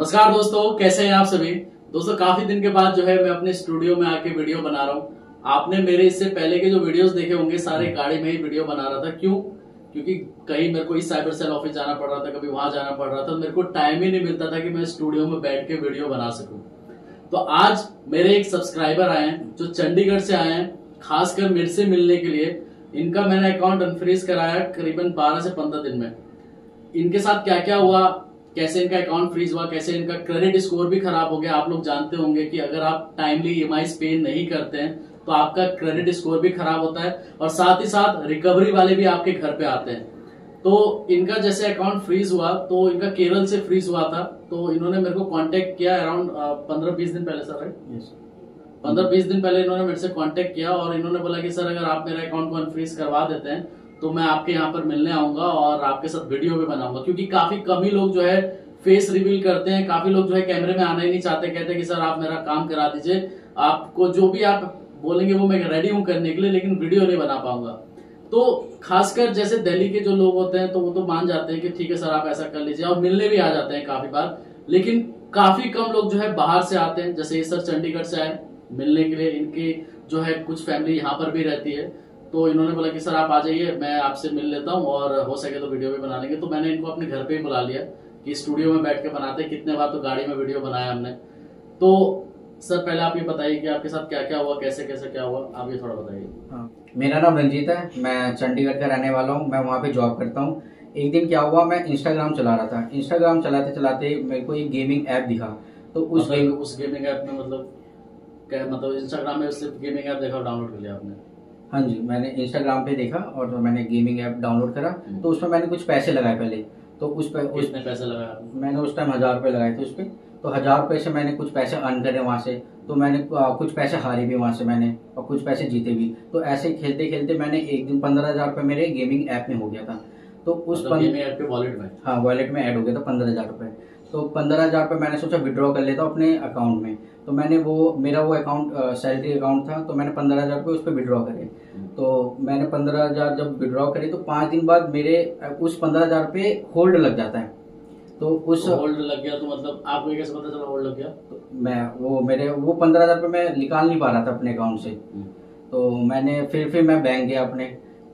नमस्कार दोस्तों, कैसे हैं आप सभी? दोस्तों, काफ़ी दिन के बाद जो है मैं अपने स्टूडियो में आके वीडियो बना रहा हूँ। आपने मेरे इससे पहले के जो वीडियोस देखे होंगे, सारे गाड़ी में ही वीडियो बना रहा था। क्यों? क्योंकि कहीं मेरे को इस साइबर सेल ऑफ़िस जाना पड़ रहा था, कभी वहाँ जाना पड़ रहा था मेरे को टाइम ही नहीं मिलता था कि मैं स्टूडियो में बैठ के वीडियो बना सकूँ। तो आज मेरे एक सब्सक्राइबर आए हैं, जो चंडीगढ़ से आए हैं, खासकर मेरे से मिलने के लिए। इनका मैंने अकाउंट अनफ्रीज कराया करीबन 12 से 15 दिन में। इनके साथ क्या क्या हुआ? कैसे इनका अकाउंट फ्रीज हुआ कैसे इनका क्रेडिट स्कोर भी खराब हो गया आप लोग जानते होंगे कि अगर आप टाइमली ई पे नहीं करते हैं तो आपका क्रेडिट स्कोर भी खराब होता है और साथ ही साथ रिकवरी वाले भी आपके घर पे आते हैं। तो इनका जैसे अकाउंट फ्रीज हुआ तो इनका केरल से फ्रीज हुआ था तो इन्होंने मेरे को कांटेक्ट किया अराउंड पंद्रह बीस दिन पहले सर राइट पंद्रह बीस दिन पहले इन्होंने मेरे से कांटेक्ट किया और इन्होंने बोला कि सर अगर आप मेरा अकाउंट को अनफ्रीज करवा देते हैं तो मैं आपके यहाँ पर मिलने आऊँगा और आपके साथ वीडियो भी बनाऊँगा। क्योंकि काफ़ी कम ही लोग जो है फेस रिवील करते हैं, काफ़ी लोग जो है कैमरे में आना ही नहीं चाहते, कहते कि, सर, आप मेरा काम करा दीजिए। आपको जो भी आप बोलेंगे, वो मैं रेडी हूँ करने के लिए, लेकिन वीडियो नहीं बना पाऊँगा। तो खासकर जैसे दिल्ली के जो लोग होते हैं तो वो तो मान जाते हैं कि, ठीक है, सर, आप ऐसा कर लीजिए। और मिलने भी आ जाते हैं काफ़ी बार। लेकिन काफ़ी कम लोग जो है बाहर से आते हैं। जैसे ये सर चंडीगढ़ से आए, मिलने के लिए इनकी जो है कुछ फैमिली यहाँ पर भी रहती है। तो इन्होंने बोला कि सर आप आ जाइए मैं आपसे मिल लेता हूँ और हो सके तो वीडियो भी बना लेंगे। तो मैंने इनको अपने घर पे ही बुला लिया कि स्टूडियो में बैठ के बनाते कितने बार तो गाड़ी में वीडियो बनाया हमने। तो सर पहले आप ये बताइए कि आपके साथ क्या क्या हुआ कैसे कैसे क्या हुआ? आप ये थोड़ा बताइए। हाँ, मेरा नाम रंजीत है। मैं चंडीगढ़ का रहने वाला हूँ। मैं वहाँ पे जॉब करता हूँ। एक दिन क्या हुआ मैं इंस्टाग्राम चला रहा था। इंस्टाग्राम चलाते चलाते मेरे को एक गेमिंग ऐप दिखा। तो उस मतलब गेम... उस गेमिंग ऐप में मतलब क्या मतलब इंस्टाग्राम में सिर्फ़ गेमिंग ऐप देखा डाउनलोड कर लिया आपने? हाँ जी मैंने इंस्टाग्राम पे देखा और तो मैंने गेमिंग ऐप डाउनलोड करा हम्म। तो उसमें मैंने कुछ पैसे लगाए पहले। तो उस पर उस पैसे लगाया मैंने उस टाइम हज़ार रुपए लगाए थे उस पर तो हज़ार रुपए से मैंने कुछ पैसे अर्न करे वहाँ से। तो मैंने कुछ पैसे हारे भी वहाँ से मैंने और कुछ पैसे जीते भी। तो ऐसे खेलते खेलते मैंने एक दिन पंद्रह हज़ार रुपए मेरे गेमिंग ऐप में हो गया था। तो उस मतलब वॉलेट में? हाँ वॉलेट में ऐड हो गया था पंद्रह हज़ार रुपए। तो पंद्रह हज़ार रुपये मैंने सोचा विड्रॉ कर लेता हूँ अपने अकाउंट में। तो मैंने वो मेरा वो अकाउंट सैलरी अकाउंट था तो मैंने पंद्रह हज़ार रुपये उस पर विड्रॉ करे। तो मैंने पंद्रह हज़ार जब विड्रॉ करे तो पाँच दिन बाद मेरे उस पंद्रह हज़ार रुपये होल्ड लग जाता है। तो उस होल्ड तो लग गया तो मतलब आपको कैसे पता चला होल्ड लग गया? तो मैं वो मेरे वो पंद्रह हज़ार रुपये मैं निकाल नहीं पा रहा था अपने अकाउंट से। हम्म। तो मैंने फिर फिर मैं बैंक गया अपने।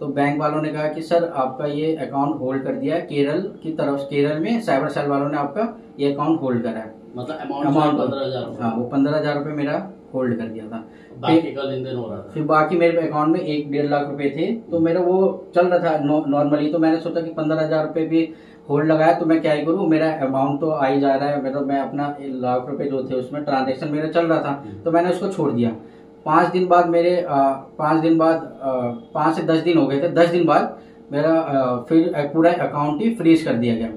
तो बैंक वालों ने कहा कि सर आपका ये अकाउंट होल्ड कर दिया है। केरल की तरफ़ केरल में साइबर सेल वालों ने आपका ये अकाउंट होल्ड करा है। मतलब अमाउंट पंद्रह हज़ार हाँ वो पंद्रह हज़ार रुपए मेरा होल्ड कर दिया था। बाकी का लेन देन हो रहा था। फिर बाकी मेरे अकाउंट में एक डेढ़ लाख रुपए थे। तो मेरा वो चल रहा था नॉर्मली तो मैंने सोचा कि पंद्रह हज़ार रुपए भी होल्ड लगाया तो मैं क्या ही करूँ? मेरा अमाउंट तो आ ही जा रहा है। मतलब मैं अपना लाख रुपए जो थे उसमें ट्रांजेक्शन मेरा चल रहा था। हम्म। तो मैंने उसको छोड़ दिया। पाँच दिन बाद मेरे पाँच दिन बाद पाँच से दस दिन हो गए थे। दस दिन बाद मेरा फिर पूरा अकाउंट ही फ्रीज कर दिया गया।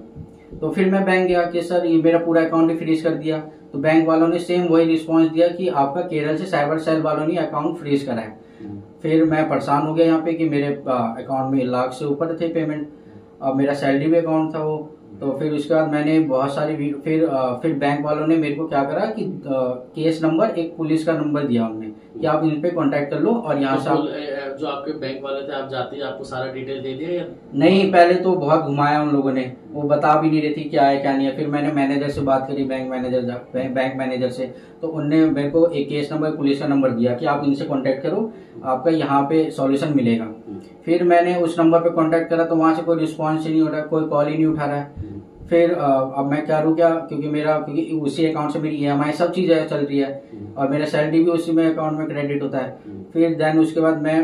तो फिर मैं बैंक गया कि सर ये मेरा पूरा अकाउंट ही फ्रीज कर दिया। तो बैंक वालों ने सेम वही रिस्पॉन्स दिया कि आपका केरल से साइबर सेल वालों ने अकाउंट फ्रीज करा है। फिर मैं परेशान हो गया यहाँ पे कि मेरे अकाउंट में लाख से ऊपर थे पेमेंट अब मेरा सैलरी भी अकाउंट था वो। तो फिर उसके बाद मैंने बहुत सारी फिर फिर बैंक वालों ने मेरे को क्या करा कि केस नंबर एक पुलिस का नंबर दिया उन्होंने कि आप इन पे कांटेक्ट कर लो और यहाँ तो से जो आपके बैंक वाले थे आप जाते आपको सारा डिटेल दे दिया या नहीं पहले तो बहुत घुमाया उन लोगों ने। वो बता भी नहीं रही थी क्या है क्या नहीं है। फिर मैंने मैनेजर से बात करी बैंक मैनेजर बैंक मैनेजर से। तो उनने मेरे को एक केस नंबर पुलिस का नंबर दिया कि आप इनसे कॉन्टेक्ट करो आपका यहाँ पे सॉल्यूशन मिलेगा। फिर मैंने उस नंबर पे कांटेक्ट करा तो वहाँ से कोई रिस्पॉन्स ही नहीं हो रहा है कोई कॉल ही नहीं उठा रहा है फिर अब मैं क्या रू क्या क्योंकि मेरा क्योंकि उसी अकाउंट से मेरी ई सब चीज़ें चल रही है। और मेरा सैलरी भी उसी में अकाउंट में क्रेडिट होता है। फिर देन उसके बाद मैं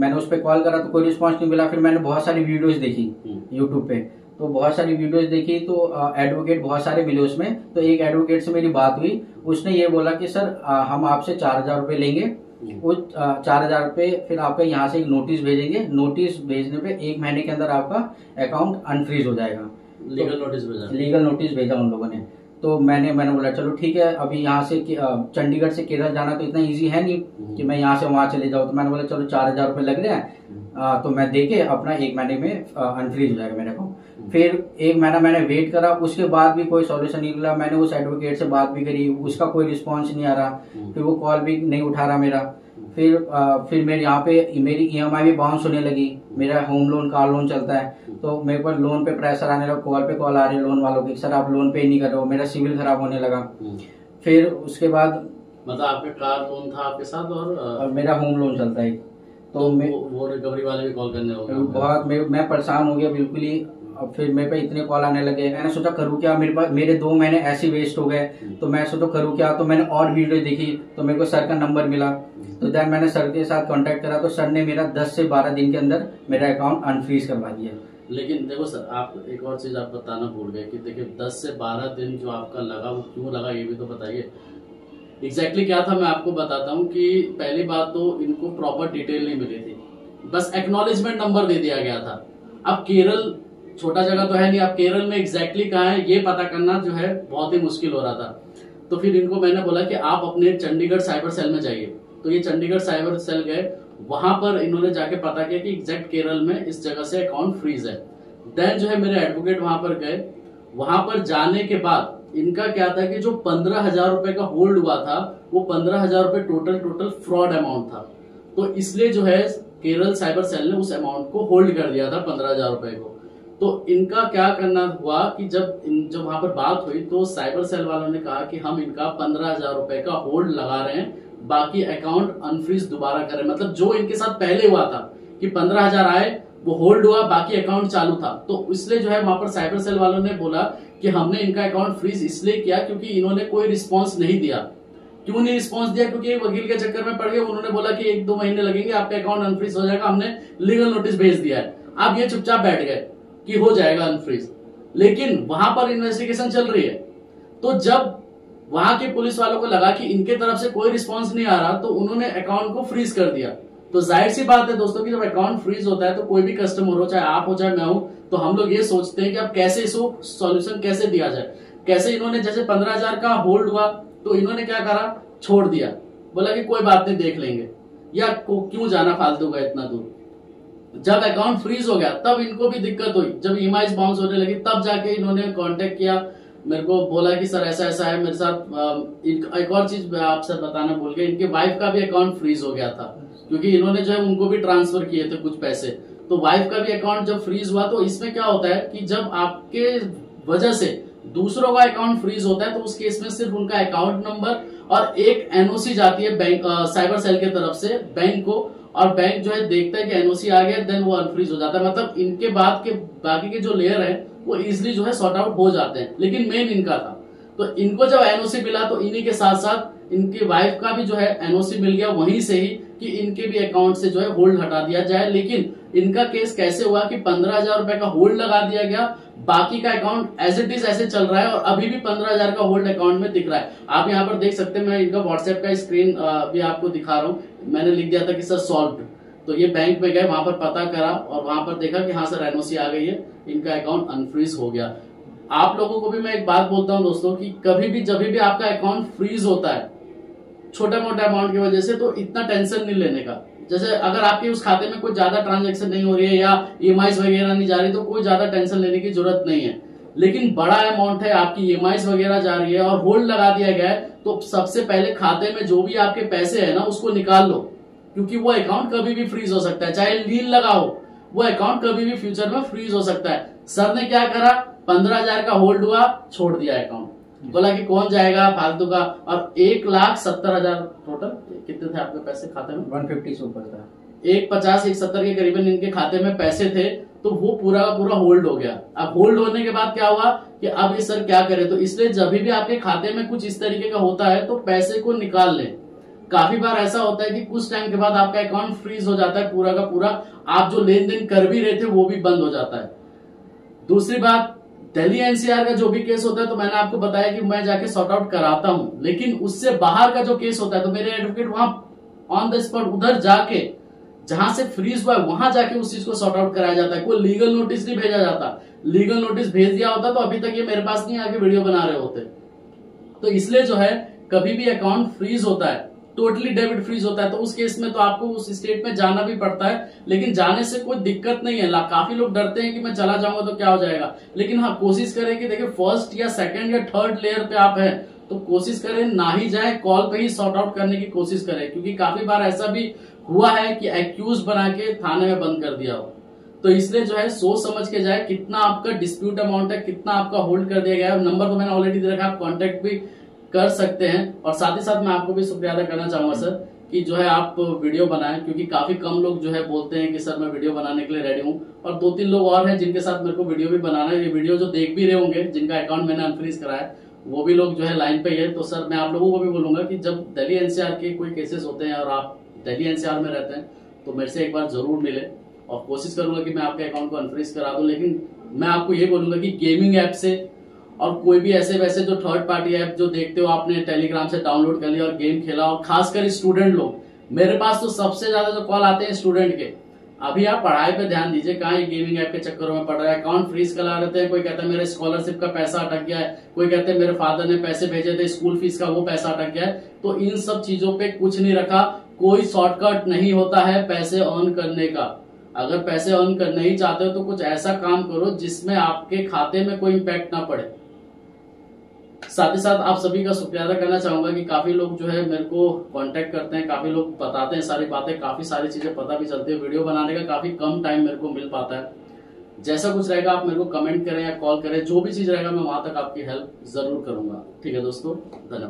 मैंने उस पर कॉल करा तो कोई रिस्पॉन्स नहीं मिला फिर मैंने बहुत सारी वीडियोस देखी यूट्यूब। पे तो बहुत सारी वीडियोस देखी तो एडवोकेट बहुत सारे मिले उसमें तो एक एडवोकेट से मेरी बात हुई उसने ये बोला कि सर आ, हम आपसे चार हज़ार रुपये लेंगे उस चार हज़ार रुपये फिर आपका यहाँ से एक नोटिस भेजेंगे नोटिस भेजने पे एक महीने के अंदर आपका अकाउंट अनफ्रीज हो जाएगा लीगल नोटिस भेजा लीगल नोटिस भेजा उन लोगों ने तो मैंने मैंने बोला चलो ठीक है अभी यहाँ से चंडीगढ़ से केरल जाना तो इतना इजी है नहीं हम्म। कि मैं यहाँ से वहाँ चले जाऊँ तो मैंने बोला चलो चार हज़ार रुपये लग रहे हैं हम्म। तो मैं दे के अपना एक महीने में अनफ्रीज हो जाएगा मेरे को हम्म। फिर एक महीना मैंने वेट करा उसके बाद भी कोई सॉल्यूशन नहीं मिला। मैंने उस एडवोकेट से बात भी करी उसका कोई रिस्पॉन्स नहीं आ रहा। फिर वो कॉल भी नहीं उठा रहा मेरा। फिर आ, फिर मेरे यहाँ पे मेरी ई भी बाउंस होने लगी। मेरा होम लोन कार लोन चलता है। तो मेरे पर लोन पे प्रेशर आने लगा कॉल पे कॉल आ रही है लोन वालों की। सर आप लोन पे नहीं कर रहे हो। मेरा सिविल खराब होने लगा। फिर उसके बाद मतलब आपके कार लोन था आपके साथ और, और मेरा होम लोन चलता है। तो तो मैं वो, वो रिकवरी वाले भी कॉल करने हो बहुत मैं परेशान हो गया बिल्कुल ही और फिर मेरे पे इतने कॉल आने लगे। मैंने सोचा करूँ क्या? मेरे पास मेरे दो महीने ऐसे वेस्ट हो गए। तो मैं सोचा करूँ क्या? तो मैंने और वीडियो देखी तो मेरे को सर का नंबर मिला। तो देन मैंने सर के साथ कांटेक्ट करा तो सर ने मेरा 10 से 12 दिन के अंदर मेरा अकाउंट अनफ्रीज करवा दिया। लेकिन देखो सर आप एक और चीज़ आप बताना भूल गए कि देखिए 10 से 12 दिन जो आपका लगा वो क्यों लगा ये भी तो बताइए। एग्जैक्टली exactly क्या था मैं आपको बताता हूँ कि पहली बात तो इनको प्रॉपर डिटेल नहीं मिली थी। बस एक्नॉलेजमेंट नंबर दे दिया गया था। अब केरल छोटा जगह तो है नहीं। अब केरल में एग्जैक्टली कहाँ है, ये पता करना जो है बहुत ही मुश्किल हो रहा था। तो फिर इनको मैंने बोला कि आप अपने चंडीगढ़ साइबर सेल में जाइए। तो ये चंडीगढ़ साइबर सेल गए। वहाँ पर इन्होंने जाके पता किया कि एग्जैक्ट केरल में इस जगह से अकाउंट फ्रीज है। देन जो है मेरे एडवोकेट वहाँ पर गए। वहाँ पर जाने के बाद इनका क्या था कि जो पंद्रह हज़ार रुपए का होल्ड हुआ था, वो पंद्रह हज़ार रुपए टोटल टोटल फ्रॉड अमाउंट था। तो इसलिए जो है, केरल साइबर सेल ने उस अमाउंट को होल्ड कर दिया था, पंद्रह हज़ार रुपए को। तो इनका क्या करना हुआ कि जब जब वहाँ पर बात हुई तो साइबर सेल वालों ने कहा कि हम इनका पंद्रह हज़ार रुपए का होल्ड लगा रहे हैं, बाकी अकाउंट अनफ्रीज दोबारा करें। मतलब जो इनके साथ पहले हुआ था कि पंद्रह हज़ार आए, वो होल्ड हुआ, बाकी अकाउंट चालू था। तो इसलिए जो है वहाँ पर साइबर सेल वालों ने बोला कि हमने इनका अकाउंट फ्रीज इसलिए किया क्योंकि इन्होंने कोई रिस्पॉन्स नहीं दिया। क्यों नहीं रिस्पॉन्स दिया? क्योंकि वकील के चक्कर में पड़ गए, उन्होंने बोला कि एक दो महीने लगेंगे, आपका अकाउंट अनफ्रीज हो जाएगा, हमने लीगल नोटिस भेज दिया है। आप ये चुपचाप बैठ गए। कि हो जाएगा अनफ्रीज लेकिन वहाँ पर इन्वेस्टिगेशन चल रही है। तो जब वहाँ के पुलिस वालों को लगा कि इनके तरफ़ से कोई रिस्पॉन्स नहीं आ रहा तो उन्होंने अकाउंट को फ्रीज कर दिया। तो ज़ाहिर सी बात है दोस्तों कि जब अकाउंट फ्रीज होता है तो कोई भी कस्टमर हो, चाहे आप हो, चाहे मैं हूँ तो हम लोग ये सोचते हैं कि अब कैसे इसको सॉल्यूशन कैसे दिया जाए। कैसे इन्होंने, जैसे पंद्रह हज़ार का होल्ड हुआ तो इन्होंने क्या करा? छोड़ दिया। बोला कि कोई बात नहीं, देख लेंगे। या क्यों जाना फालतू का इतना दूर? जब अकाउंट फ्रीज हो गया, तब इनको भी दिक्कत हुई। जब ई बाउंस होने लगी, तब जाके इन्होंने कांटेक्ट किया। मेरे को बोला कि, सर, ऐसा ऐसा है, मेरे साथ एक और चीज़ मैं आपसे बताना भूल गया। इनके वाइफ का भी अकाउंट फ्रीज हो गया था, क्योंकि इन्होंने जो है, उनको भी ट्रांसफ़र किए थे कुछ पैसे। तो वाइफ का भी अकाउंट जब फ्रीज हुआ तो इसमें क्या होता है कि जब आपके वजह से दूसरों का अकाउंट फ्रीज होता है तो उस केस में सिर्फ़ उनका अकाउंट नंबर और एक एनओसी जाती है बैंक साइबर सेल की तरफ़ से बैंक को। और बैंक जो है देखता है कि एनओसी आ गया देन वो अनफ्रीज हो जाता है। मतलब इनके बाद के, बाकी के जो लेयर है, वो इजिली जो है सॉर्ट आउट हो जाते हैं। लेकिन मेन इनका था। तो इनको जब एनओसी मिला तो इन्हीं के साथ साथ इनकी वाइफ का भी जो है एनओसी मिल गया, वहीं से ही कि इनके भी अकाउंट से जो है होल्ड हटा दिया जाए। लेकिन इनका केस कैसे हुआ कि पंद्रह हज़ार रुपए का होल्ड लगा दिया गया, बाकी का अकाउंट एज इट इज़ ऐसे चल रहा है और अभी भी पंद्रह हज़ार का होल्ड अकाउंट में दिख रहा है। आप यहाँ पर देख सकते हैं, मैं इनका व्हाट्सएप का स्क्रीन भी आपको दिखा रहा हूँ। मैंने लिख दिया था कि सर सॉल्व तो ये बैंक में गए, वहाँ पर पता करा और वहाँ पर देखा कि हाँ सर एनओसी आ गई है, इनका अकाउंट अनफ्रीज हो गया। आप लोगों को भी मैं एक बात बोलता हूँ दोस्तों कि कभी भी, जब भी आपका अकाउंट फ्रीज होता है छोटा मोटा अमाउंट की वजह से तो इतना टेंशन नहीं लेने का। जैसे अगर आपके उस खाते में कोई ज़्यादा ट्रांजेक्शन नहीं हो रही है या ई वगैरह नहीं जा रही तो कोई ज़्यादा टेंशन लेने की ज़रूरत नहीं है। लेकिन बड़ा अमाउंट है आपकी ई वगैरह जा रही है और होल्ड लगा दिया गया है तो सबसे पहले खाते में जो भी आपके पैसे है ना, उसको निकाल लो। क्योंकि वो अकाउंट कभी भी फ्रीज हो सकता है। चाहे लीन लगाओ, वो अकाउंट कभी भी फ्यूचर में फ्रीज हो सकता है। सर ने क्या करा? पंद्रह हज़ार का होल्ड हुआ, छोड़ दिया अकाउंट बोला कि कौन जाएगा फालतू का? और एक लाख सत्तर हज़ार टोटल कितने थे आपके पैसे खाते में? वन फिफ्टी से ऊपर था। एक पचास एक सत्तर के करीबन इनके खाते में पैसे थे तो वो पूरा का पूरा होल्ड हो गया। अब होल्ड होने के बाद क्या हुआ कि अब ये सर क्या करे? तो इसलिए जब भी आपके खाते में कुछ इस तरीके का होता है तो पैसे को निकाल लें। काफ़ी बार ऐसा होता है कि कुछ टाइम के बाद आपका अकाउंट फ्रीज हो जाता है पूरा का पूरा। आप जो लेन देन कर भी रहे थे वो भी बंद हो जाता है। दूसरी बात दिल्ली एनसीआर का जो भी केस होता है तो मैंने आपको बताया कि मैं जाके सॉर्ट आउट कराता हूँ। लेकिन उससे बाहर का जो केस होता है तो मेरे एडवोकेट वहाँ ऑन द स्पॉट उधर जाके, जहाँ से फ्रीज हुआ है, वहाँ जाके उस चीज़ को सॉर्ट आउट कराया जाता है। कोई लीगल नोटिस नहीं भेजा जाता। लीगल नोटिस भेज दिया होता तो अभी तक ये मेरे पास नहीं आके वीडियो बना रहे होते। तो इसलिए जो है, कभी भी अकाउंट फ्रीज होता है। टोटली डेबिट फ्रीज होता है तो उस केस में तो आपको उस स्टेट में जाना भी पड़ता है, लेकिन जाने से कोई दिक्कत नहीं है। काफ़ी लोग डरते हैं कि मैं चला जाऊँगा तो क्या हो जाएगा। लेकिन हाँ कोशिश करें कि देखिए फ़र्स्ट या सेकंड या थर्ड लेयर पे आप हैं तो कोशिश करें ना ही जाए कॉल पे ही सॉर्ट आउट करने की कोशिश करें, क्योंकि काफ़ी बार ऐसा भी हुआ है कि एक्यूज बना के थाने में बंद कर दिया हो। तो इसलिए जो है, सोच समझ के जाए कितना आपका डिस्प्यूट अमाउंट है, कितना आपका होल्ड कर दिया गया है। नंबर तो मैंने ऑलरेडी दे रखा है, आप कॉन्टेक्ट भी कर सकते हैं। और साथ ही साथ मैं आपको भी शुक्रिया अदा करना चाहूँगा, सर, कि जो है आप वीडियो बनाएँ, क्योंकि काफ़ी कम लोग जो है बोलते हैं कि, सर, मैं वीडियो बनाने के लिए रेडी हूँ। और दो तीन लोग और हैं जिनके साथ मेरे को वीडियो भी बनाना है। ये वीडियो जो देख भी रहे होंगे, जिनका अकाउंट मैंने अनफ्रीज कराया वो भी लोग जो है लाइन पे ही तो सर, मैं आप लोगों को भी बोलूँगा कि जब दिल्ली एनसीआर के कोई केसेस होते हैं और आप दिल्ली एनसीआर में रहते हैं तो मेरे से एक बार ज़रूर मिले। और कोशिश करूँगा कि मैं आपके अकाउंट को अनफ्रीज करा दूँ, लेकिन मैं आपको ये बोलूँगा कि गेमिंग ऐप से और कोई भी ऐसे वैसे जो थर्ड पार्टी ऐप जो देखते हो आपने टेलीग्राम से डाउनलोड कर लिया और गेम खेला और खासकर स्टूडेंट लोग, मेरे पास तो सबसे ज़्यादा जो कॉल आते हैं स्टूडेंट के। अभी आप पढ़ाई पे ध्यान दीजिए, कहा गेमिंग ऐप के चक्करों में पढ़ रहा है अकाउंट फ्रीज करा रहते हैं? कोई कहता है, मेरे स्कॉलरशिप का पैसा अटक गया है। कोई कहते हैं, मेरे फादर ने पैसे भेजे थे स्कूल फ़ीस का वो पैसा अटक गया है। तो इन सब चीज़ों पे कुछ नहीं रखा। कोई शॉर्टकट नहीं होता है पैसे अर्न करने का। अगर पैसे अर्न कर नहीं चाहते हो तो कुछ ऐसा काम करो जिसमें आपके खाते में कोई इम्पैक्ट ना पड़े। साथ ही साथ आप सभी का शुक्रिया करना चाहूँगा कि काफ़ी लोग जो है मेरे को कांटेक्ट करते हैं, काफ़ी लोग बताते हैं सारी बातें, काफ़ी सारी चीज़ें पता भी चलती है वीडियो बनाने का काफ़ी कम टाइम मेरे को मिल पाता है। जैसा कुछ रहेगा आप मेरे को कमेंट करें या कॉल करें, जो भी चीज़ रहेगा मैं वहाँ तक आपकी हेल्प ज़रूर करूँगा। ठीक है दोस्तों, धन्यवाद।